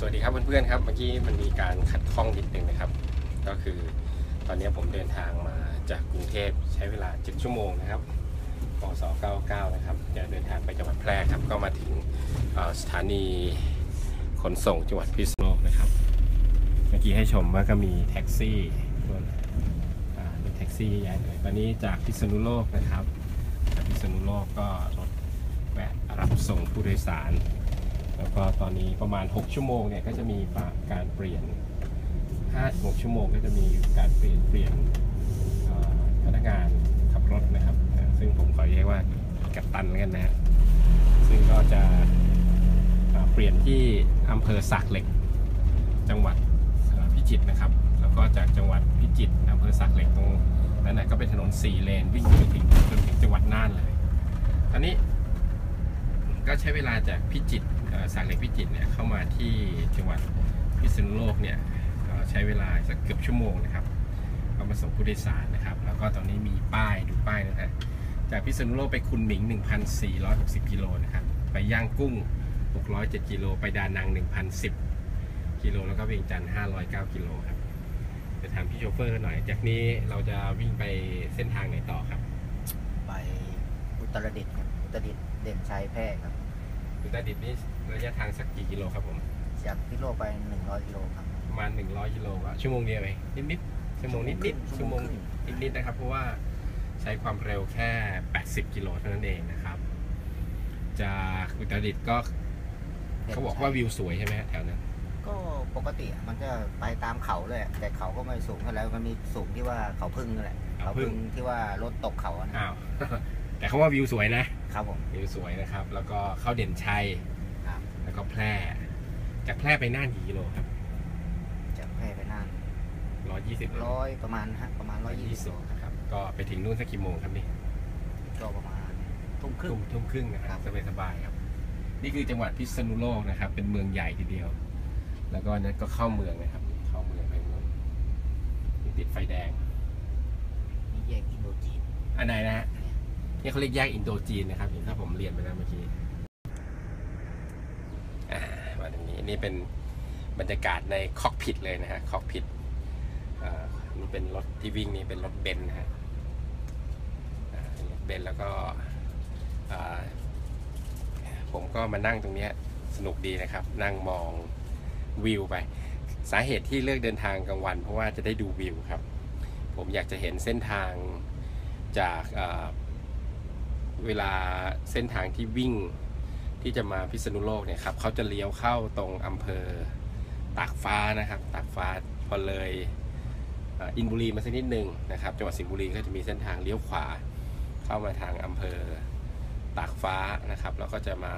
สวัสดีครับเพื่อนๆครับ เมื่อกี้มันมีการขัดข้องนิดนึงนะครับ ก็คือตอนนี้ผมเดินทางมาจากกรุงเทพใช้เวลา 7 ชั่วโมงนะครับปศ99 นะครับ จะเดินทางไปจังหวัดแพร่ครับ ก็มาถึงสถานีขนส่งจังหวัดพิษณุโลกนะครับ เมื่อกี้ให้ชมว่าก็มีแท็กซี่ด้วมีแท็กซี่ย้ายเลยตอนนี้จากพิษณุโลกนะครับจากพิษณุโลกก็รถแวะรับส่งผู้โดยสาร แล้วก็ตอนนี้ประมาณ 6 ชั่วโมงเนี่ยก็จะมีการเปลี่ยน5-6ชั่วโมงก็จะมีการเปลี่ยนเปลี่ยนพนักงานขับรถนะครับ ซึ่งผมขอเรียกว่ากัปตันกันนะฮะซึ่งก็จะเปลี่ยนที่อำเภอสากเหล็ก จังหวัดพิจิตรนะครับ แล้วก็จากจังหวัดพิจิตรอำเภอสากเหล็กตรงนั้นนะก็เป็นถนน 4 เลนวิ่งไปถึงจนถึงจังหวัดน่านเลยตอนนี้ ก็ ใช้เวลาจากพิจิตรสากเหล็กพิจิตรเนี่ยเข้ามาที่จังหวัดพิษณุโลกเนี่ยใช้เวลาสักเกือบชั่วโมงนะครับก็มาส่งผู้โดยสารนะครับ แล้วก็ตอนนี้มีป้ายดูป้ายนะฮะจากพิษณุโลกไปคุนหมิง 1,460 กิโลนะครับไปย่างกุ้ง 607 กิโลไปดานัง 1,010 กิโลแล้วก็เวียงจันทร์509 กิโลครับจะถามพี่โชเฟอร์หน่อย จากนี้เราจะวิ่งไปเส้นทางไหนต่อครับ ไปอุตรดิตถ์อุตรดิตถ์เด่นชัยแพร่ครับ อุตรดิตถ์นี่ระยะทางสักกี่กิโลครับผม จากพิโลกไป100กิโลครับประมาณ 100กิโลก็ชั่วโมงเดียวเองนิดๆชั่วโมงนิดๆชั่ชั่ววโมโมงงครึ่งนิดๆนะครับ เพราะว่าใช้ความเร็วแค่ 80 กิโลเท่านั้นเองนะครับ จากอุตรดิตถ์ก็เขาบอกว่าวิวสวยใช่ไหมฮะแถวนั้น ก็ปกติอะมันจะไปตามเขาเลยอะแต่เขาก็ไม่สูงเท่าไหร่มันมีสูงที่ว่าเขาพึ่งนั่นแหละเขาเขาพึ่พึ่ง งที่ว่ารถตกเขาอะนะอ้าว แต่เขาว่าวิวสวยนะ ครับผม วิวสวยนะครับ แล้วก็เข้าเด่นชัยครับ แล้วก็แพร่ จากแพร่ไปน่านกี่กิโลครับจากแพร่ไปน่าน120ร้อยประมาณฮะประมาณร้อยยี่สิบ120นะครับ ก็ไปถึงนู่นสักกี่โมงครับนี่ก็ประมาณทุ่มครึ่งทุ่มทุ่มครึ่งนะคครัรับบสบายสบายๆครับ นี่คือจังหวัดพิษณุโลกนะครับ เป็นเมืองใหญ่ทีเดียว แล้วก็นั้นก็เข้าเมืองนะครับ เข้าเมืองไปเมืองนี่ติดไฟแดงนี่แยกอินโดจีนอันไหนนะฮะ นี่เขาเรียกแยกอินโดจีนนะครับอย่าผมเรียนไปแล้วเมื่อกี้อ่ามาตรงนี้นี่เป็นบรรยากาศในคอกพิทเลยนะฮะคอกพิทอ่านี่เป็นรถที่วิ่งนี่เป็นรถเบนซ์นะฮะเบนซ์แล้วก็อ่าผมก็มานั่งตรงนี้สนุกดีนะครับ นั่งมองวิวไป สาเหตุที่เลือกเดินทางกลางวัน เพราะว่าจะได้ดูวิวครับ ผมอยากจะเห็นเส้นทางจาก เวลาเส้นทางที่วิ่งที่จะมาพิษณุโลกเนี่ยครับเขาจะเลี้ยวเข้าตรงอำเภอตากฟ้านะครับ ตากฟ้าพอเลยอินบุรีมาสักนิดหนึ่งนะครับ จังหวัดสิงห์บุรีก็จะมีเส้นทางเลี้ยวขวา เข้ามาทางอำเภอตากฟ้านะครับ แล้วก็จะมา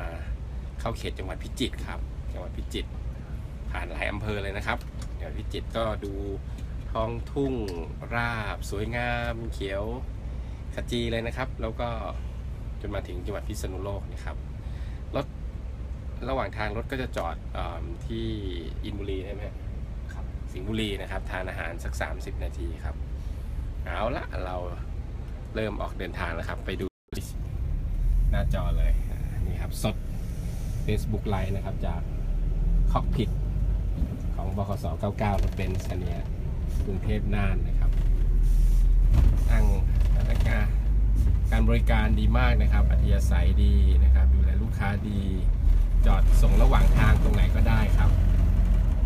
เข้าเขตจังหวัดพิจิตรครับ จังหวัดพิจิตรผ่านหลายอำเภอเลยนะครับ เดี๋ยวพิจิตรก็ดูท้องทุ่งราบ สวยงาม เขียวขจีเลยนะครับ แล้วก็ จนมาถึงจังหวัดพิษณุโลกนะครับรถระหว่างทางรถก็จะจอดเอมที่อินบุรีใช่ไหมฮะครับสิงห์บุรีนะครับทานอาหารสัก 30 นาทีครับเอาละเราเริ่มออกเดินทางแล้วครับ ไปดูหน้าจอเลยอ่านี่ครับสด Facebook Live นะครับจากคอกพิทของบขส99รถเบนซ์คันนี้กรุงเทพน่านนะครับตั้งพนักงาน การบริการดีมากนะครับ อัธยาศัยดีนะครับ ดูแลลูกค้าดี จอดส่งระหว่างทางตรงไหนก็ได้ครับ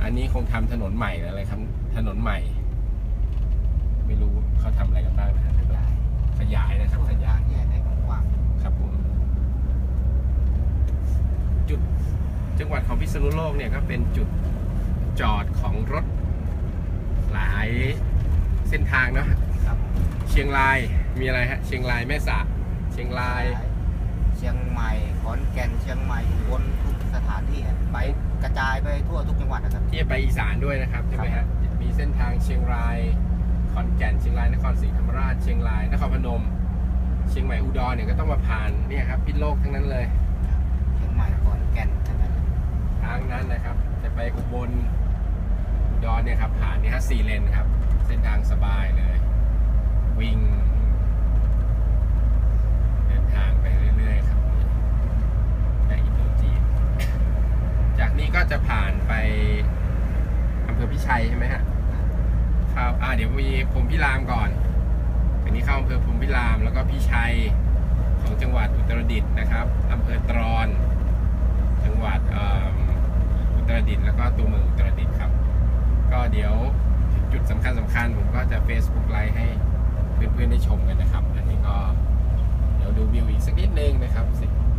อันนี้คงทำถนนใหม่อะไรครับ ถนนใหม่ ไม่รู้เขาทำอะไรกันบ้างนะฮะขยายขยายนะครับขยายแยกให้กว้างครับผมจุดจังหวัดของพิษณุโลกเนี่ยก็เป็นจุดจอดของรถหลายเส้นทางเนอะเชียงราย มีอะไรฮะ เชียงรายแม่สะเชียงราย เชียงใหม่ขอนแก่นเชียงใหม่อุบนทุกสถานที่อะไปกระจายไปทั่วทุกจังหวัดนะครับ ที่จะไปอีสานด้วยนะครับใช่ไหมฮะมีเส้นทางเชียงรายขอนแก่นเชียงรายนครศรีธรรมราชเชียงรายนครพนม เชียงใหม่อุดรเนี่ยก็ต้องมาผ่านเนี่ยครับพิษโลกทั้งนั้นเลย เชียงใหม่ขอนแก่นทั้งนั้นทางนั้นนะครับจะไปอุบลอุดรเนี่ยครับผ่านเนี่ยฮะสี่เลนครับ เส้นทางสบายเลย วิ่ง เดินทางไปเรื่อยๆครับจากอินโดจีน จาก นี่ก็จะผ่านไปอำเภอพิชัยใช่ไหมฮะ เดี๋ยวมีพรมพิรามก่อน อันนี้เข้าอำเภอพรมพิรามแล้วก็พิชัยของจังหวัดอุตรดิตถ์นะครับอำเภอตรอน จังหวัดอุตรดิตถ์แล้วก็ตัวเมืองอุตรดิตถ์ครับ ก็เดี๋ยวจุดสำคัญสำคัญผมก็จะ Facebook ไลฟ์ให้เพื่อนๆได้ชมกันนะครับ อันนี้ก็เดี๋ยวดูวิวอีกสักนิดนึงนะครับ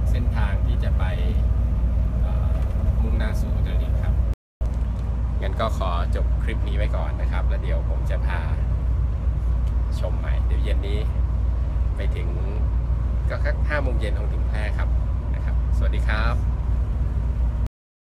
เส้นทางที่จะไปมุ่งหน้าสู่อุตรดิตถ์ครับงั้นก็ขอจบคลิปนี้ไว้ก่อนนะครับ แล้วเดี๋ยวผม จะพาชมใหม่ เดี๋ยวเย็นนี้ไปถึงก็แค่ห้าโมงเย็นคงถึงแพร่ครับนะครับ สวัสดีครับ